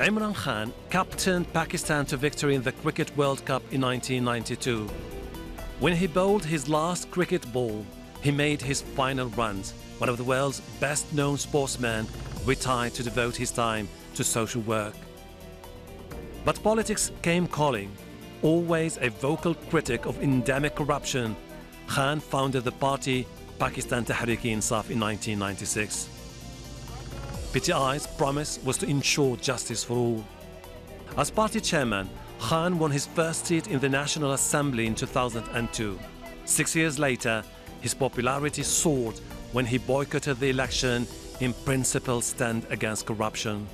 Imran Khan captained Pakistan to victory in the Cricket World Cup in 1992. When he bowled his last cricket ball, he made his final runs. One of the world's best known sportsmen retired to devote his time to social work. But politics came calling. Always a vocal critic of endemic corruption, Khan founded the party Pakistan Tehreek-e-Insaf in 1996. PTI's promise was to ensure justice for all. As party chairman, Khan won his first seat in the National Assembly in 2002. Six years later, his popularity soared when he boycotted the election in principle stand against corruption.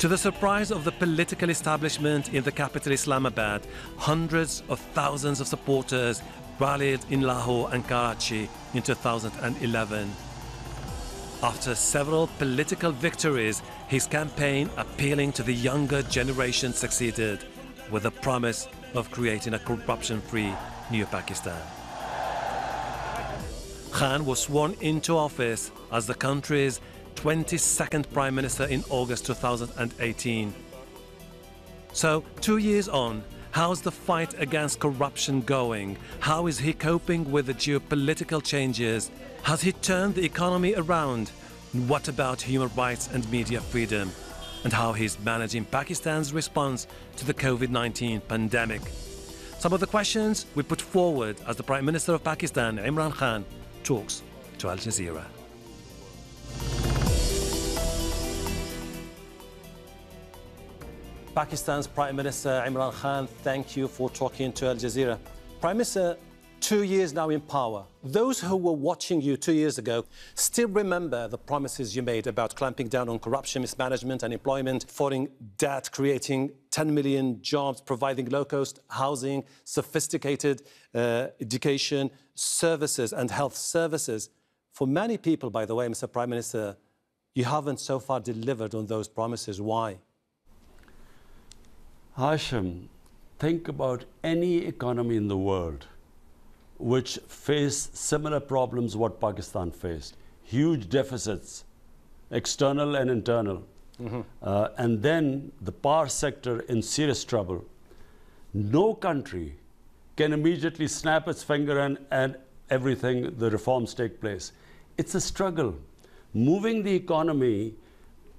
To the surprise of the political establishment in the capital Islamabad, hundreds of thousands of supporters rallied in Lahore and Karachi in 2011. After several political victories, his campaign appealing to the younger generation succeeded with the promise of creating a corruption-free new Pakistan. Khan was sworn into office as the country's 22nd Prime Minister in August 2018. So, two years on, how's the fight against corruption going? How is he coping with the geopolitical changes? Has he turned the economy around? What about human rights and media freedom? And how he's managing Pakistan's response to the COVID 19 pandemic? Some of the questions we put forward as the Prime Minister of Pakistan, Imran Khan, talks to Al Jazeera. Pakistan's Prime Minister Imran Khan, thank you for talking to Al Jazeera. Prime Minister, two years now in power. Those who were watching you two years ago still remember the promises you made about clamping down on corruption, mismanagement, unemployment, foreign debt, creating 10 million jobs, providing low cost housing, sophisticated uh, education, services, and health services. For many people, by the way, Mr. Prime Minister, you haven't so far delivered on those promises. Why? Hashim, think about any economy in the world which face similar problems what Pakistan faced. Huge deficits, external and internal. Mm -hmm. uh, and then the power sector in serious trouble. No country can immediately snap its finger and, and everything, the reforms take place. It's a struggle. Moving the economy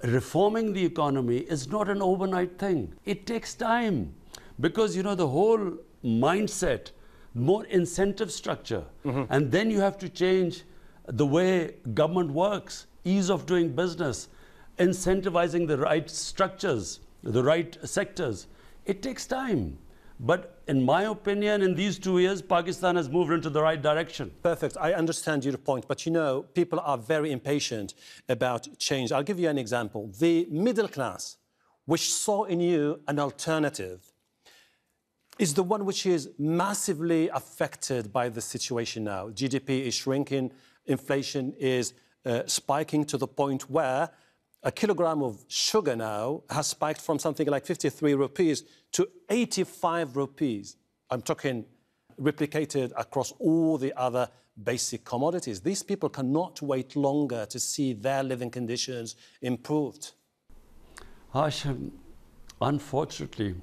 reforming the economy is not an overnight thing. It takes time because, you know, the whole mindset, more incentive structure, mm -hmm. and then you have to change the way government works, ease of doing business, incentivizing the right structures, the right sectors. It takes time. But in my opinion, in these two years, Pakistan has moved into the right direction. Perfect. I understand your point. But you know, people are very impatient about change. I'll give you an example. The middle class, which saw in you an alternative, is the one which is massively affected by the situation now. GDP is shrinking, inflation is uh, spiking to the point where a kilogram of sugar now has spiked from something like 53 rupees to 85 rupees. I'm talking replicated across all the other basic commodities. These people cannot wait longer to see their living conditions improved. Hashim, unfortunately,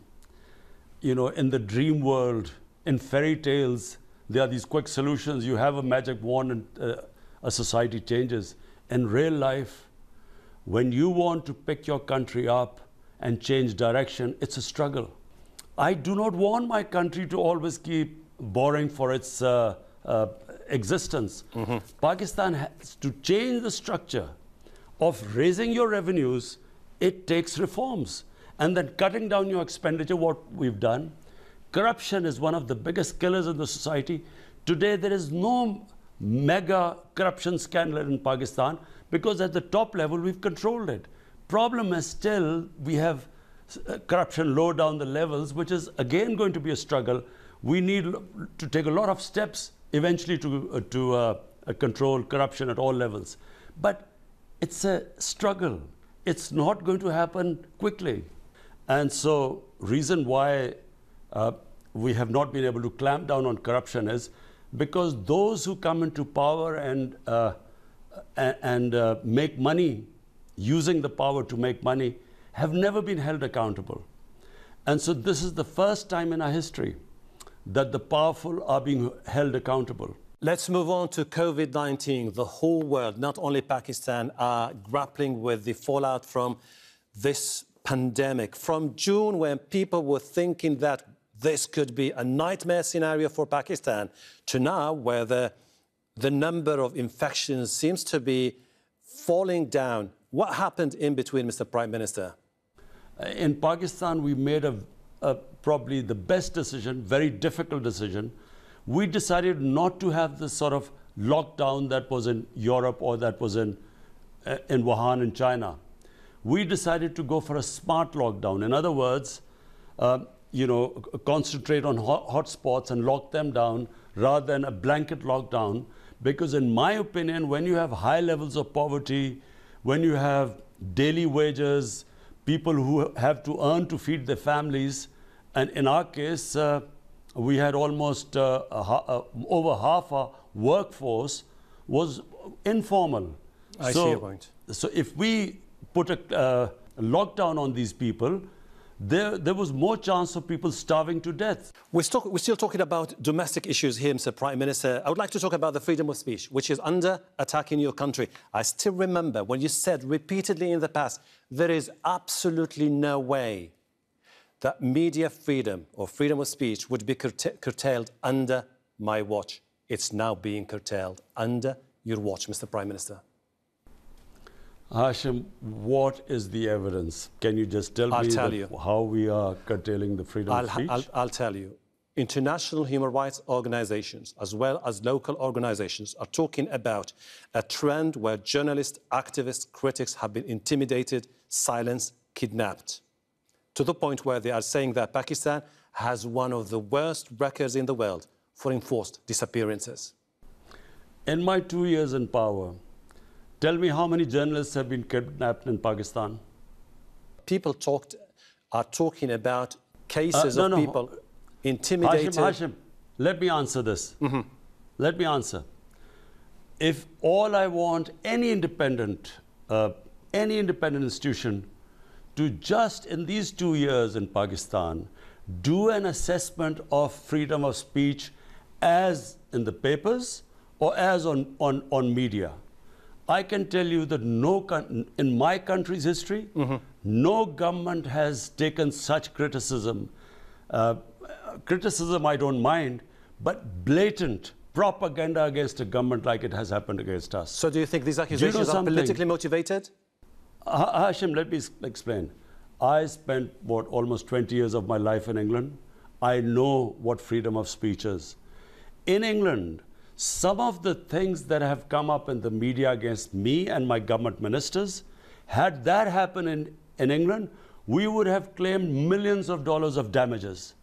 you know, in the dream world, in fairy tales, there are these quick solutions. You have a magic wand and uh, a society changes. In real life, when you want to pick your country up and change direction, it's a struggle. I do not want my country to always keep boring for its uh, uh, existence. Mm -hmm. Pakistan has to change the structure of raising your revenues, it takes reforms. And then cutting down your expenditure, what we've done. Corruption is one of the biggest killers in the society. Today, there is no mega corruption scandal in Pakistan because at the top level we've controlled it. Problem is still we have uh, corruption low down the levels, which is again going to be a struggle. We need to take a lot of steps eventually to, uh, to uh, uh, control corruption at all levels. But it's a struggle. It's not going to happen quickly. And so reason why uh, we have not been able to clamp down on corruption is because those who come into power and, uh, and uh, make money, using the power to make money, have never been held accountable. And so this is the first time in our history that the powerful are being held accountable. Let's move on to COVID 19. The whole world, not only Pakistan, are grappling with the fallout from this pandemic. From June, when people were thinking that this could be a nightmare scenario for Pakistan, to now, where the, the number of infections seems to be falling down. What happened in between, Mr. Prime Minister? In Pakistan, we made a, a, probably the best decision, very difficult decision. We decided not to have the sort of lockdown that was in Europe or that was in, uh, in Wuhan in China. We decided to go for a smart lockdown. In other words, uh, you know, concentrate on hot, hot spots and lock them down rather than a blanket lockdown. Because in my opinion, when you have high levels of poverty, when you have daily wages, people who have to earn to feed their families. And in our case, uh, we had almost uh, uh, over half our workforce was informal. I so, see your point. So if we put a uh, lockdown on these people, there, there was more chance of people starving to death. We're, still, we're still talking about domestic issues here, Mr. Prime Minister. I would like to talk about the freedom of speech, which is under attack in your country. I still remember when you said repeatedly in the past, there is absolutely no way that media freedom or freedom of speech would be curtailed under my watch. It's now being curtailed under your watch, Mr. Prime Minister. Hashim, what is the evidence? Can you just tell I'll me tell you. how we are curtailing the freedom I'll, of speech? I'll, I'll tell you. International human rights organizations, as well as local organizations, are talking about a trend where journalists, activists, critics have been intimidated, silenced, kidnapped, to the point where they are saying that Pakistan has one of the worst records in the world for enforced disappearances. In my two years in power, Tell me how many journalists have been kidnapped in Pakistan? People talked, are talking about cases uh, no, of no. people intimidated. Hashim, Hashim, let me answer this. Mm -hmm. Let me answer. If all I want any independent, uh, any independent institution to just in these two years in Pakistan do an assessment of freedom of speech as in the papers or as on, on, on media. I can tell you that no in my country's history, mm -hmm. no government has taken such criticism. Uh, criticism I don't mind, but blatant propaganda against a government like it has happened against us. So do you think these accusations you know are politically motivated? Hashim, let me explain. I spent, what, almost 20 years of my life in England. I know what freedom of speech is. In England, some of the things that have come up in the media against me and my government ministers, had that happened in, in England, we would have claimed millions of dollars of damages.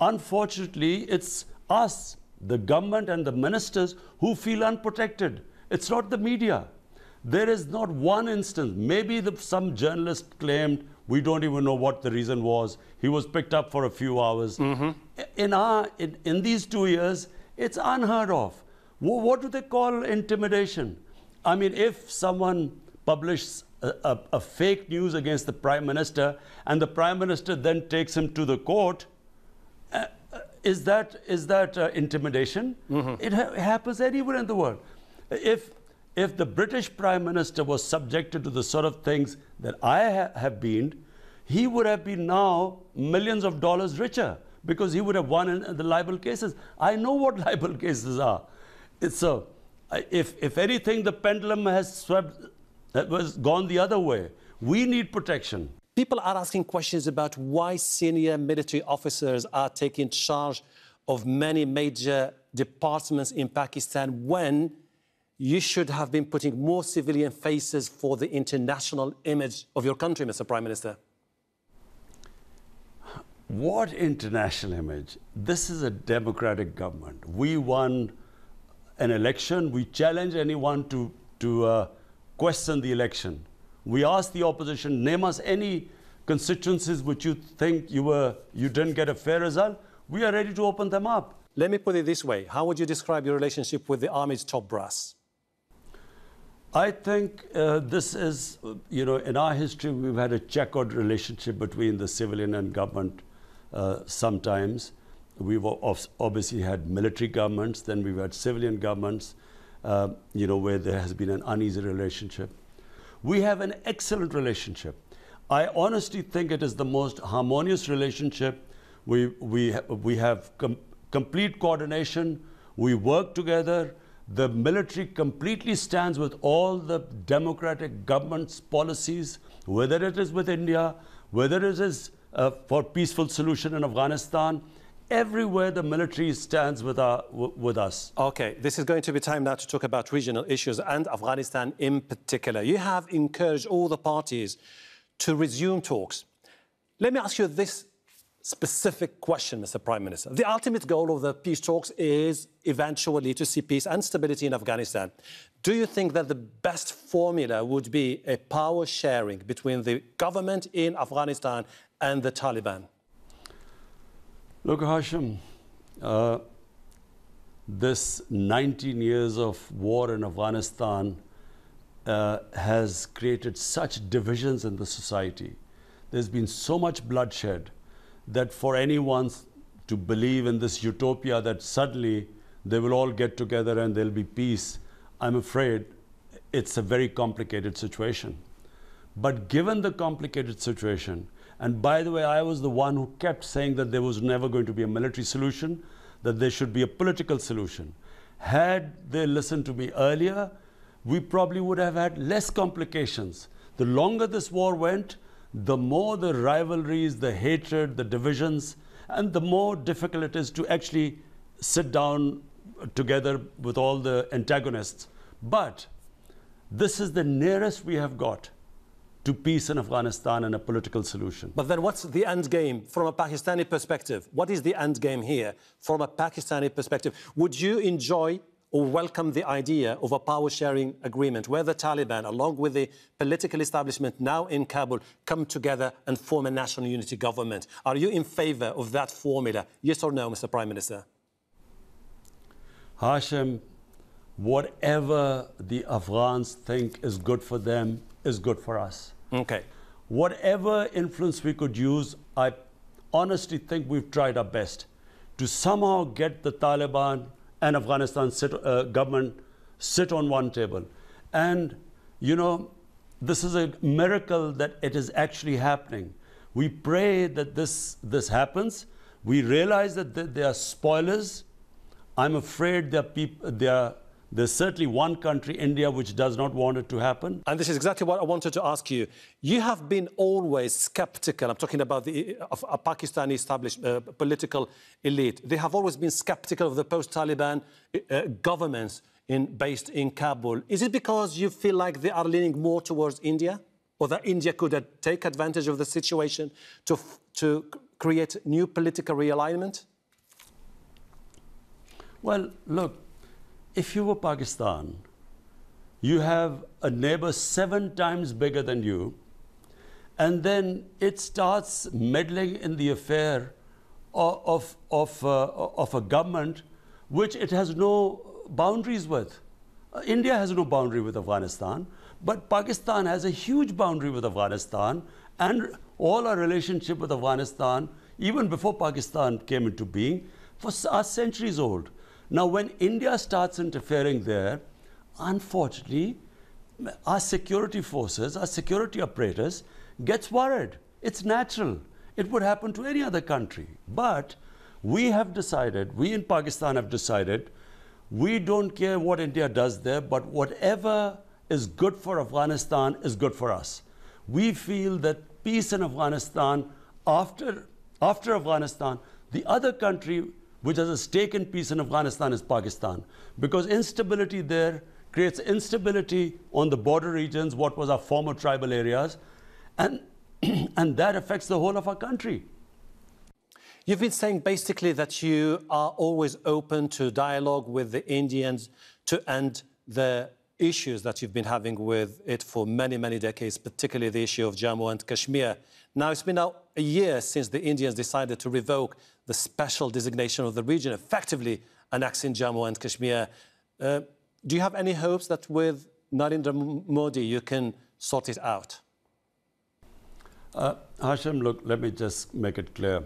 Unfortunately, it's us, the government and the ministers, who feel unprotected. It's not the media. There is not one instance. Maybe the, some journalist claimed, we don't even know what the reason was. He was picked up for a few hours. Mm -hmm. In, our, in, in these two years, it's unheard of. What do they call intimidation? I mean, if someone publishes a, a, a, fake news against the prime minister and the prime minister then takes him to the court, uh, uh is that, is that uh, intimidation? Mm -hmm. It ha happens anywhere in the world. If, if the British prime minister was subjected to the sort of things that I ha have been, he would have been now millions of dollars richer because he would have won in the libel cases. I know what libel cases are. So if, if anything, the pendulum has swept, has gone the other way. We need protection. People are asking questions about why senior military officers are taking charge of many major departments in Pakistan when you should have been putting more civilian faces for the international image of your country, Mr. Prime Minister. What international image? This is a democratic government. We won an election, we challenge anyone to, to uh, question the election. We ask the opposition, name us any constituencies which you think you, were, you didn't get a fair result. We are ready to open them up. Let me put it this way How would you describe your relationship with the army's top brass? I think uh, this is, you know, in our history, we've had a checkered relationship between the civilian and government uh, sometimes. We've obviously had military governments, then we've had civilian governments, uh, you know, where there has been an uneasy relationship. We have an excellent relationship. I honestly think it is the most harmonious relationship. We, we, we have com complete coordination. We work together the military completely stands with all the democratic government's policies, whether it is with India, whether it is uh, for peaceful solution in Afghanistan, everywhere the military stands with, our, with us. Okay, this is going to be time now to talk about regional issues and Afghanistan in particular. You have encouraged all the parties to resume talks. Let me ask you this specific question, Mr. Prime Minister. The ultimate goal of the peace talks is eventually to see peace and stability in Afghanistan. Do you think that the best formula would be a power sharing between the government in Afghanistan and the Taliban? Look, Hashim, uh, this 19 years of war in Afghanistan uh, has created such divisions in the society. There's been so much bloodshed that for anyone to believe in this utopia that suddenly they will all get together and there'll be peace, I'm afraid it's a very complicated situation. But given the complicated situation, and by the way, I was the one who kept saying that there was never going to be a military solution, that there should be a political solution. Had they listened to me earlier, we probably would have had less complications. The longer this war went, the more the rivalries, the hatred, the divisions, and the more difficult it is to actually sit down together with all the antagonists. But this is the nearest we have got to peace in Afghanistan and a political solution. But then what's the end game from a Pakistani perspective? What is the end game here from a Pakistani perspective? Would you enjoy or welcome the idea of a power sharing agreement where the Taliban, along with the political establishment now in Kabul, come together and form a national unity government. Are you in favor of that formula? Yes or no, Mr. Prime Minister? Hashim, whatever the Afghans think is good for them is good for us. Okay. Whatever influence we could use, I honestly think we've tried our best to somehow get the Taliban and Afghanistan sit, uh, government sit on one table. And, you know, this is a miracle that it is actually happening. We pray that this, this happens. We realize that they are spoilers. I'm afraid there are, people, there are there's certainly one country, India, which does not want it to happen. And this is exactly what I wanted to ask you. You have been always skeptical. I'm talking about the of a Pakistani established uh, political elite. They have always been skeptical of the post-Taliban uh, governments in, based in Kabul. Is it because you feel like they are leaning more towards India? Or that India could uh, take advantage of the situation to, to create new political realignment? Well, look, if you were Pakistan, you have a neighbor seven times bigger than you, and then it starts meddling in the affair of, of, uh, of a government which it has no boundaries with. Uh, India has no boundary with Afghanistan, but Pakistan has a huge boundary with Afghanistan, and all our relationship with Afghanistan, even before Pakistan came into being, was are centuries old. Now, when India starts interfering there, unfortunately, our security forces, our security operators gets worried. It's natural. It would happen to any other country. But we have decided, we in Pakistan have decided, we don't care what India does there, but whatever is good for Afghanistan is good for us. We feel that peace in Afghanistan, after, after Afghanistan, the other country which has a stake in peace in Afghanistan is Pakistan. Because instability there creates instability on the border regions, what was our former tribal areas, and, and that affects the whole of our country. You've been saying basically that you are always open to dialogue with the Indians to end the issues that you've been having with it for many, many decades, particularly the issue of Jammu and Kashmir. Now, it's been now a year since the Indians decided to revoke the special designation of the region, effectively annexing Jammu and Kashmir. Uh, do you have any hopes that with Narendra Modi you can sort it out? Uh, Hashim, look, let me just make it clear.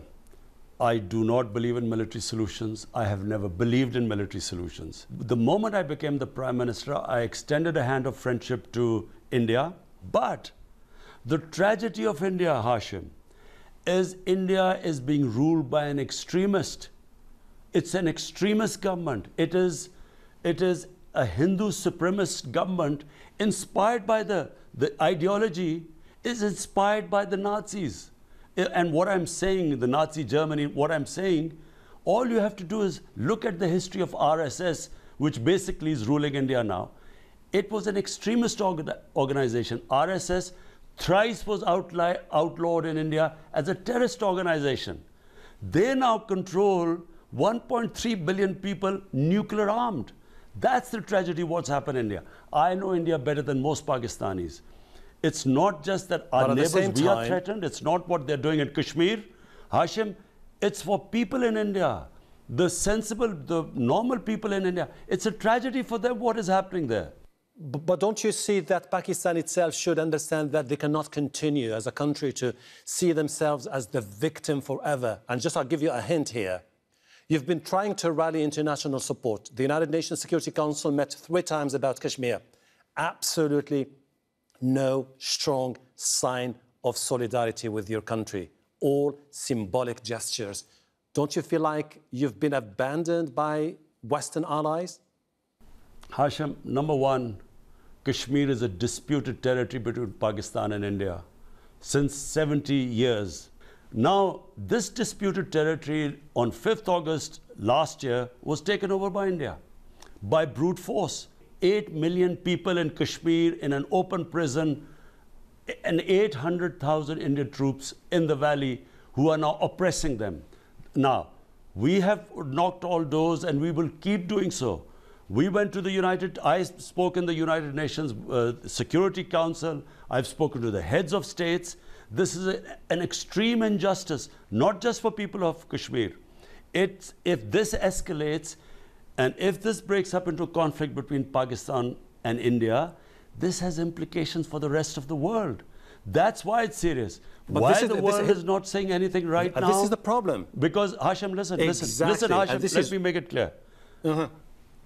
I do not believe in military solutions. I have never believed in military solutions. The moment I became the Prime Minister, I extended a hand of friendship to India. But the tragedy of India, Hashim, is India is being ruled by an extremist. It's an extremist government. It is, it is a Hindu supremacist government inspired by the, the ideology is inspired by the Nazis. And what I'm saying, the Nazi Germany, what I'm saying, all you have to do is look at the history of RSS, which basically is ruling India now. It was an extremist orga organization. RSS thrice was outlawed in India as a terrorist organization. They now control 1.3 billion people nuclear armed. That's the tragedy what's happened in India. I know India better than most Pakistanis. It's not just that our neighbors, we time, are threatened. It's not what they're doing in Kashmir. Hashim, it's for people in India. The sensible, the normal people in India. It's a tragedy for them what is happening there. But don't you see that Pakistan itself should understand that they cannot continue as a country to see themselves as the victim forever? And just I'll give you a hint here. You've been trying to rally international support. The United Nations Security Council met three times about Kashmir. Absolutely no strong sign of solidarity with your country, all symbolic gestures. Don't you feel like you've been abandoned by Western allies? Hashim, number one, Kashmir is a disputed territory between Pakistan and India since 70 years. Now, this disputed territory on 5th August last year was taken over by India by brute force. 8 million people in Kashmir in an open prison and 800,000 Indian troops in the valley who are now oppressing them. Now, we have knocked all doors and we will keep doing so. We went to the United, I spoke in the United Nations uh, Security Council. I've spoken to the heads of states. This is a, an extreme injustice, not just for people of Kashmir. It's, if this escalates, and if this breaks up into a conflict between Pakistan and India, this has implications for the rest of the world. That's why it's serious. But why is, the world is, is, not saying anything right now? This is the problem. Because Hashim, listen, exactly. listen, listen, Hashim, let is... me make it clear. Uh -huh.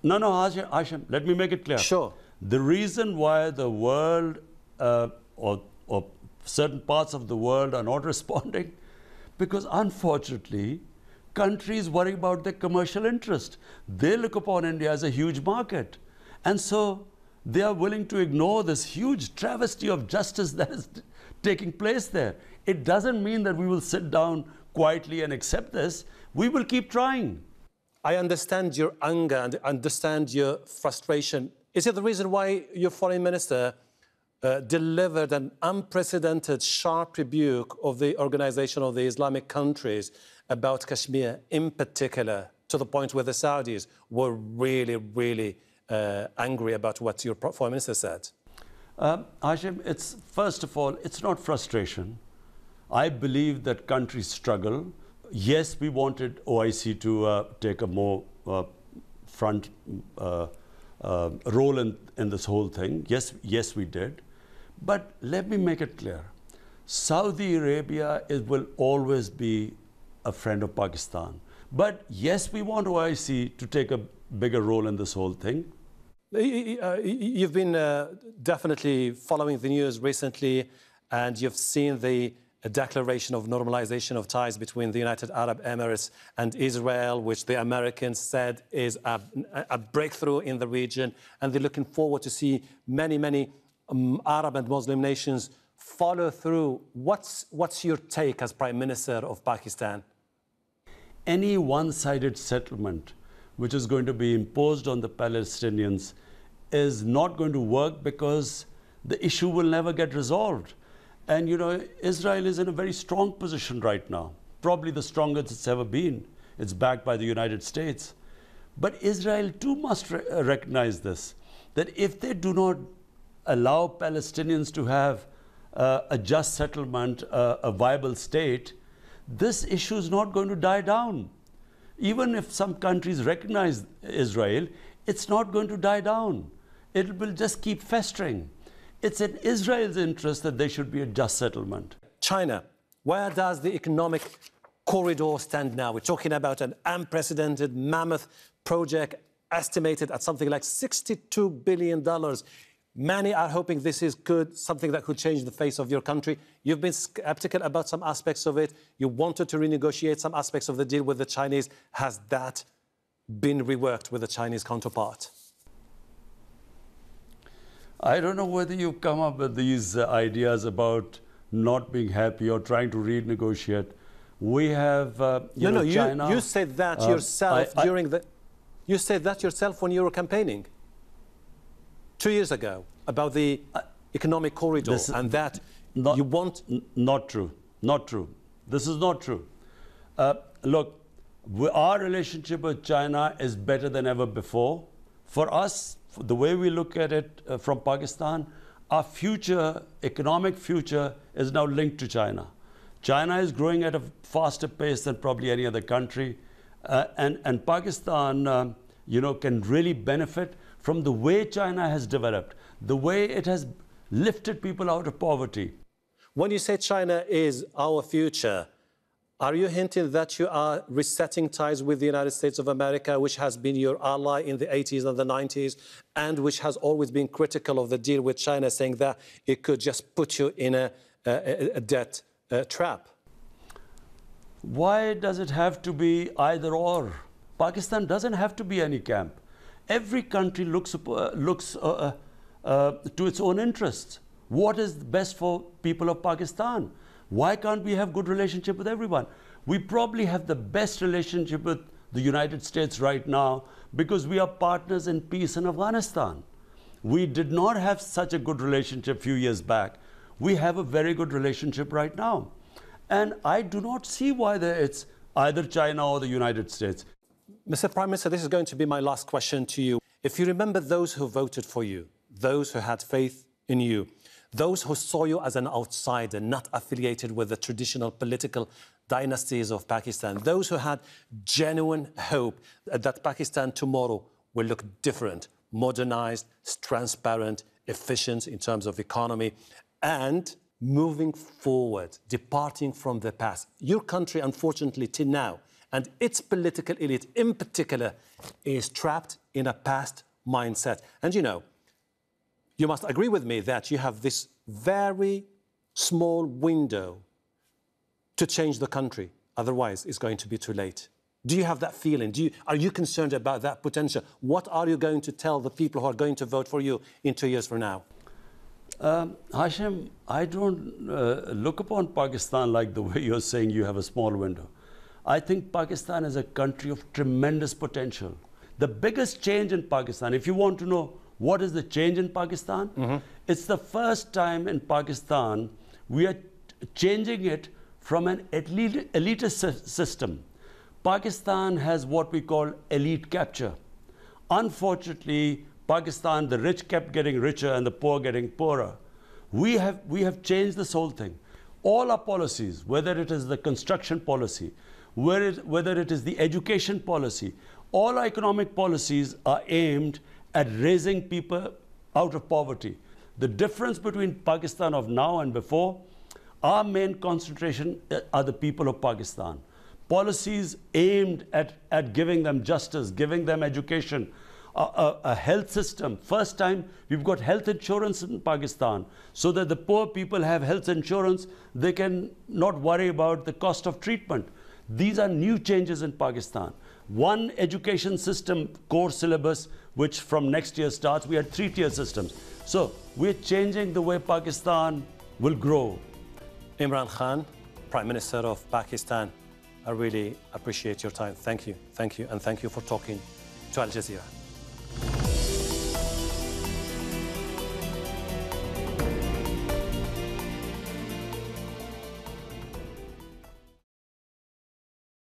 No, no, Hashim, let me make it clear. Sure. The reason why the world uh, or, or certain parts of the world are not responding, because unfortunately, countries worry about their commercial interest. They look upon India as a huge market. And so they are willing to ignore this huge travesty of justice that is taking place there. It doesn't mean that we will sit down quietly and accept this. We will keep trying. I understand your anger and understand your frustration. Is it the reason why your foreign minister uh, delivered an unprecedented sharp rebuke of the Organization of the Islamic Countries about Kashmir in particular, to the point where the Saudis were really, really uh, angry about what your foreign minister said? Uh, Hashim, it's first of all, it's not frustration. I believe that countries struggle. Yes, we wanted OIC to uh, take a more uh, front uh, uh, role in, in this whole thing. Yes, yes, we did. But let me make it clear. Saudi Arabia is, will always be a friend of Pakistan. But yes, we want OIC to take a bigger role in this whole thing. Uh, you've been uh, definitely following the news recently, and you've seen the declaration of normalization of ties between the United Arab Emirates and Israel, which the Americans said is a, a breakthrough in the region. And they're looking forward to see many, many um, Arab and Muslim nations follow through. What's, what's your take as Prime Minister of Pakistan? any one-sided settlement which is going to be imposed on the Palestinians is not going to work because the issue will never get resolved. And you know, Israel is in a very strong position right now, probably the strongest it's ever been. It's backed by the United States. But Israel too must re recognize this, that if they do not allow Palestinians to have uh, a just settlement, uh, a viable state, this issue is not going to die down. Even if some countries recognize Israel, it's not going to die down. It will just keep festering. It's in Israel's interest that there should be a just settlement. China, where does the economic corridor stand now? We're talking about an unprecedented mammoth project estimated at something like $62 billion. Many are hoping this is good, something that could change the face of your country. You've been skeptical about some aspects of it. You wanted to renegotiate some aspects of the deal with the Chinese. Has that been reworked with the Chinese counterpart? I don't know whether you've come up with these uh, ideas about not being happy or trying to renegotiate. We have, uh, you no, know, no, China. You, you said that uh, yourself I, I, during the. You said that yourself when you were campaigning two years ago about the economic corridor and that not, you want. Not true. Not true. This is not true. Uh, look, we, our relationship with China is better than ever before. For us, the way we look at it uh, from Pakistan, our future, economic future, is now linked to China. China is growing at a faster pace than probably any other country. Uh, and, and Pakistan, um, you know, can really benefit from the way China has developed, the way it has lifted people out of poverty. When you say China is our future, are you hinting that you are resetting ties with the United States of America, which has been your ally in the 80s and the 90s, and which has always been critical of the deal with China, saying that it could just put you in a, a, a debt uh, trap? Why does it have to be either or? Pakistan doesn't have to be any camp. Every country looks, uh, looks uh, uh, uh, to its own interests. What is best for people of Pakistan? Why can't we have good relationship with everyone? We probably have the best relationship with the United States right now because we are partners in peace in Afghanistan. We did not have such a good relationship a few years back. We have a very good relationship right now. And I do not see why it's either China or the United States. Mr. Prime Minister, this is going to be my last question to you. If you remember those who voted for you, those who had faith in you, those who saw you as an outsider, not affiliated with the traditional political dynasties of Pakistan, those who had genuine hope that Pakistan tomorrow will look different, modernized, transparent, efficient in terms of economy, and moving forward, departing from the past. Your country, unfortunately, till now, and its political elite in particular, is trapped in a past mindset. And you know, you must agree with me that you have this very small window to change the country. Otherwise, it's going to be too late. Do you have that feeling? Do you, are you concerned about that potential? What are you going to tell the people who are going to vote for you in two years from now? Um, Hashim, I don't uh, look upon Pakistan like the way you're saying you have a small window. I think Pakistan is a country of tremendous potential. The biggest change in Pakistan, if you want to know what is the change in Pakistan? Mm-hmm. It's the first time in Pakistan we are changing it from an elite, elitist system. Pakistan has what we call elite capture. Unfortunately, Pakistan, the rich kept getting richer and the poor getting poorer. We have, we have changed this whole thing. All our policies, whether it is the construction policy, whether it is the education policy, all our economic policies are aimed at raising people out of poverty. The difference between Pakistan of now and before, our main concentration uh, are the people of Pakistan. Policies aimed at, at giving them justice, giving them education, a, a, a, health system. First time we've got health insurance in Pakistan so that the poor people have health insurance. They can not worry about the cost of treatment. These are new changes in Pakistan. One education system core syllabus which from next year starts, we had three tier systems. So we're changing the way Pakistan will grow. Imran Khan, Prime Minister of Pakistan, I really appreciate your time. Thank you, thank you, and thank you for talking to Al Jazeera.